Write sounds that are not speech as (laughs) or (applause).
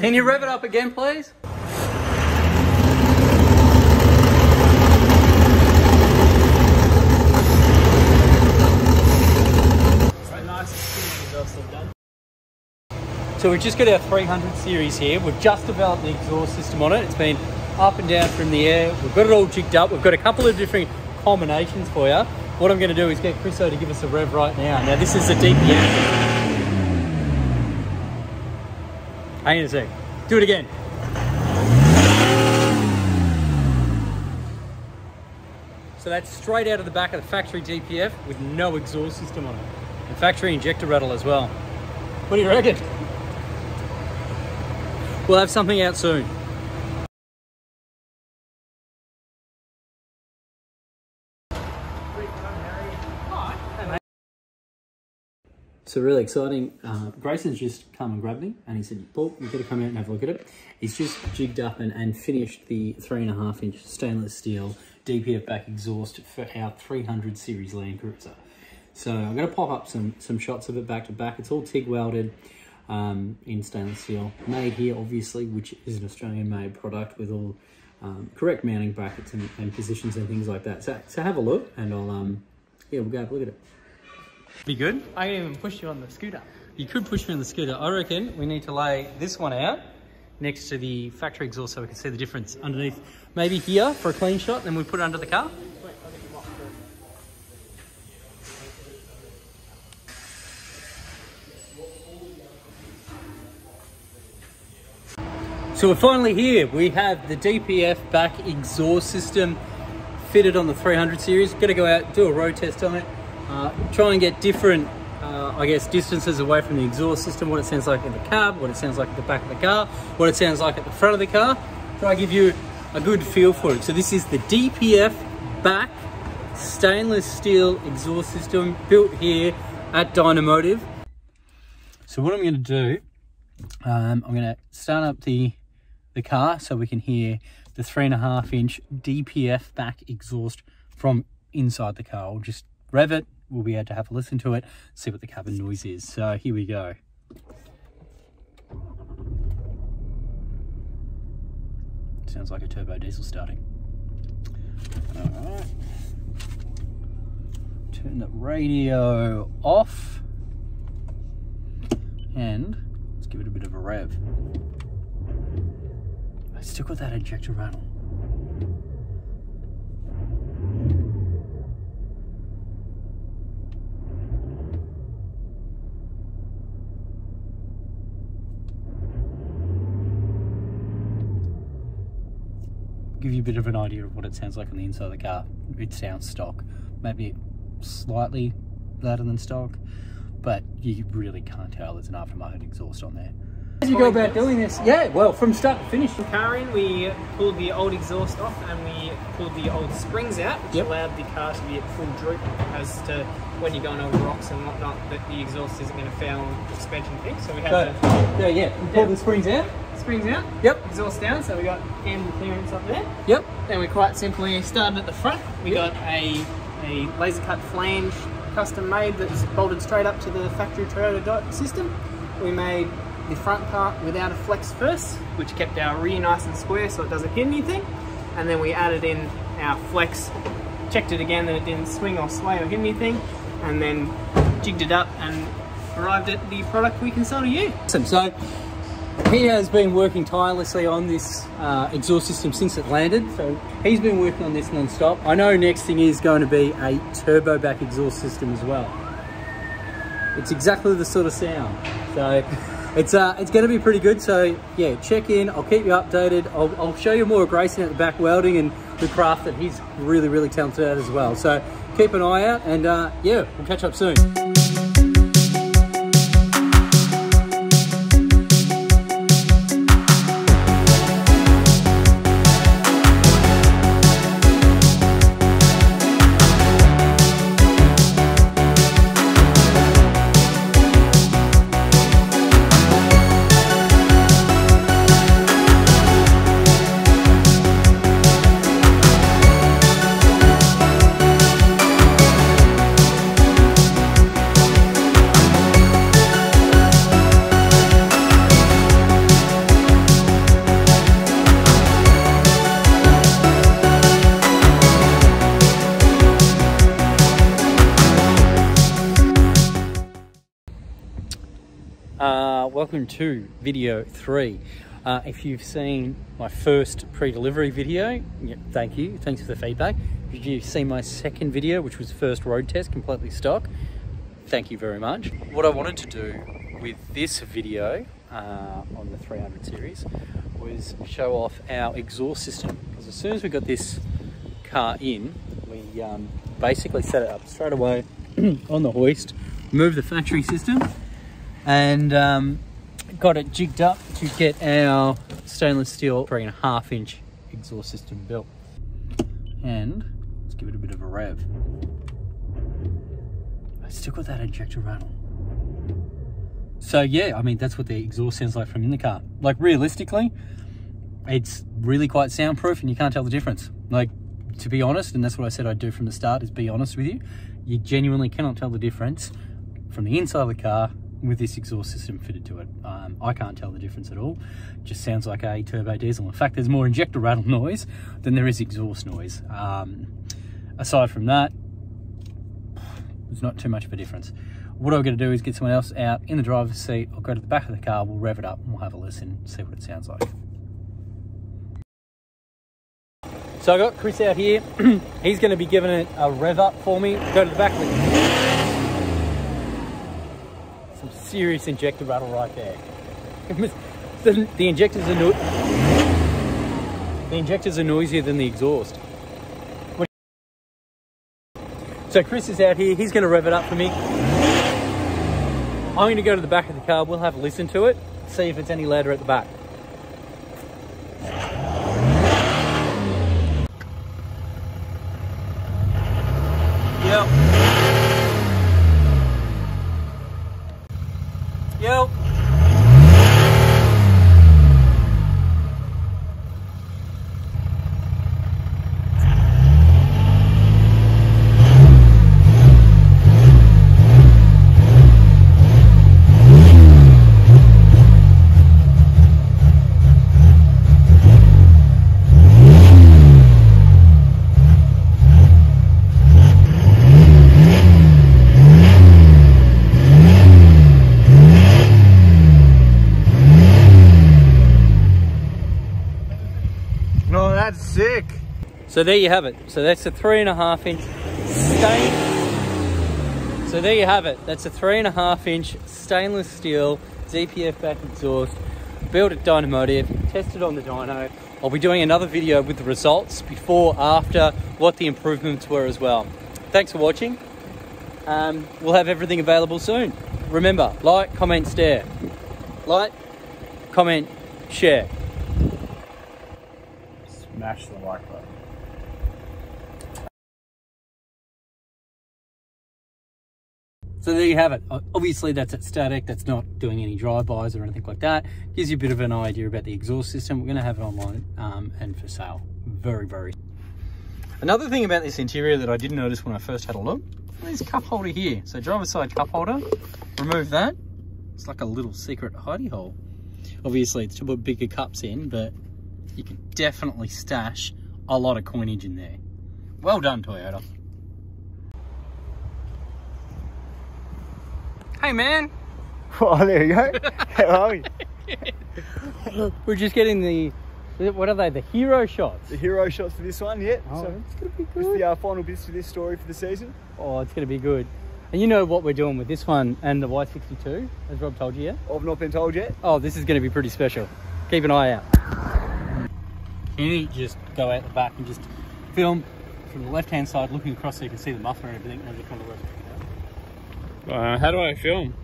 Can you rev it up again, please? So we've just got our 300 series here. We've just developed the exhaust system on it. It's been up and down from the air. We've got it all jigged up. We've got a couple of different combinations for you. What I'm going to do is get Chriso to give us a rev right now. Now this is the DPF. Hang on a sec. Do it again. So that's straight out of the back of the factory DPF with no exhaust system on it. And factory injector rattle as well. What do you reckon? We'll have something out soon. So really exciting. Uh, Grayson's just come and grabbed me and he said, Paul, you've got to come out and have a look at it. He's just jigged up and, and finished the three and a half inch stainless steel DPF back exhaust for our 300 series Land Cruiser. So I'm going to pop up some, some shots of it back to back. It's all TIG welded um, in stainless steel. Made here, obviously, which is an Australian made product with all um, correct mounting brackets and, and, positions and things like that. So, so have a look and I'll, um, yeah, we'll go have a look at it. Be good? I can even push you on the scooter. You could push me on the scooter. I reckon we need to lay this one out next to the factory exhaust so we can see the difference underneath. Maybe here for a clean shot, then we put it under the car. So we're finally here. We have the DPF back exhaust system fitted on the 300 series. Gonna go out, do a road test on it, uh, try and get different, uh, I guess, distances away from the exhaust system, what it sounds like in the cab, what it sounds like at the back of the car, what it sounds like at the front of the car. Try and give you a good feel for it. So this is the DPF back stainless steel exhaust system built here at Dynomotive. So what I'm gonna do, um, I'm gonna start up the the car so we can hear the three and a half inch DPF back exhaust from inside the car. We'll just rev it, we'll be able to have a listen to it, see what the cabin noise is. So here we go. Sounds like a turbo diesel starting. All right. Turn the radio off and let's give it a bit of a rev. I still got that injector rattle. Give you a bit of an idea of what it sounds like on the inside of the car. It sounds stock, maybe slightly louder than stock, but you really can't tell there's an aftermarket exhaust on there. Do you go about doing this? Yeah, well, from start to finish. The car in, we pulled the old exhaust off and we pulled the old springs out, which yep. allowed the car to be at full droop as to when you're going over rocks and whatnot, that the exhaust isn't going to foul the suspension thing. So we had so, to... Yeah, yeah. We pulled the springs out. Springs out. Yep. Exhaust down, so we got ample clearance up there. Yep. Then we quite simply started at the front. We yep. got a, a laser cut flange custom made that's bolted straight up to the factory Toyota system. We made the front part without a flex first, which kept our rear nice and square so it doesn't hit anything. And then we added in our flex, checked it again that it didn't swing or sway or hit anything, and then jigged it up and arrived at the product we can sell to you. Awesome. So he has been working tirelessly on this uh, exhaust system since it landed. So he's been working on this non-stop. I know next thing is going to be a turbo back exhaust system as well. It's exactly the sort of sound. So (laughs) it's uh, it's going to be pretty good. So yeah, check in. I'll keep you updated. I'll, I'll show you more of Grayson at the back welding and the craft that he's really, really talented at as well. So keep an eye out and uh, yeah, we'll catch up soon. Welcome to video three. Uh, if you've seen my first pre-delivery video, yeah, thank you, thanks for the feedback. If you've seen my second video, which was first road test, completely stock, thank you very much. What I wanted to do with this video uh, on the 300 series was show off our exhaust system. Because as soon as we got this car in, we um, basically set it up straight away (clears throat) on the hoist, moved the factory system, and um, got it jigged up to get our stainless steel three and a half inch exhaust system built. And let's give it a bit of a rev. I still got that injector rattle. So yeah, I mean that's what the exhaust sounds like from in the car. Like realistically, it's really quite soundproof and you can't tell the difference. Like to be honest, and that's what I said I'd do from the start is be honest with you. You genuinely cannot tell the difference from the inside of the car with this exhaust system fitted to it. Um, I can't tell the difference at all. It just sounds like a turbo diesel. In fact, there's more injector rattle noise than there is exhaust noise. Um, aside from that, there's not too much of a difference. What I'm going to do is get someone else out in the driver's seat. I'll go to the back of the car, we'll rev it up, and we'll have a listen, see what it sounds like. So I got Chris out here. (clears throat) He's going to be giving it a rev up for me. Go to the back serious injector rattle right there. (laughs) the, the injectors are no the injectors are noisier than the exhaust. So Chris is out here. He's going to rev it up for me. I'm going to go to the back of the car. We'll have a listen to it, see if it's any louder at the back. Yep. Yo. No, that's sick. So there you have it. So that's a three and a half inch stain. So there you have it. That's a three and a half inch stainless steel DPF back exhaust built at Dynomotive, tested on the dyno. I'll be doing another video with the results before, after, what the improvements were as well. Thanks for watching. Um, we'll have everything available soon. Remember, like, comment, stare. Like, comment, share. Smash the like button. So there you have it. Obviously that's at static, that's not doing any drive-bys or anything like that. Gives you a bit of an idea about the exhaust system. We're gonna have it online um, and for sale. Very, very. Another thing about this interior that I didn't notice when I first had a look, there's cup holder here. So driver's side cup holder, remove that. It's like a little secret hidey hole. Obviously it's to put bigger cups in, but you can definitely stash a lot of coinage in there. Well done, Toyota. Hey man, Oh, there you go. (laughs) How are we? we're just getting the, what are they, the hero shots? The hero shots for this one, yeah. Oh, so, it's gonna be good. the uh, final bits to this story for the season? Oh, it's gonna be good. And you know what we're doing with this one and the Y62, as Rob told you, yeah? I've not been told yet. Oh, this is gonna be pretty special. Keep an eye out. Can you just go out the back and just film from the left-hand side, looking across so you can see the muffler and everything, and just kind of work. Uh, how do I film?